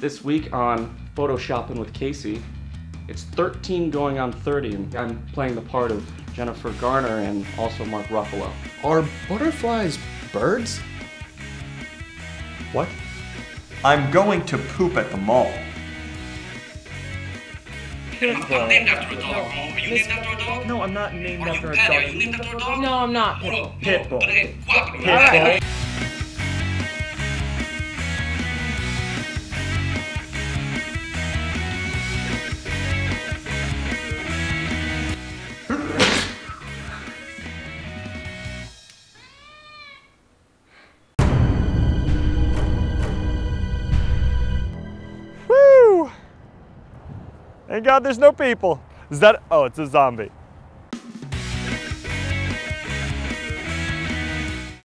This week on Photoshopping with Casey, it's 13 going on 30, and I'm playing the part of Jennifer Garner and also Mark Ruffalo. Are butterflies birds? What? I'm going to poop at the mall. I'm named after a dog. Are you named after a dog? No, I'm not named after a Patty? Are dog. you named after a dog? No, I'm not. No, Pitbull. But hey, guapo. Pitbull. Thank God there's no people. Is that? Oh, it's a zombie.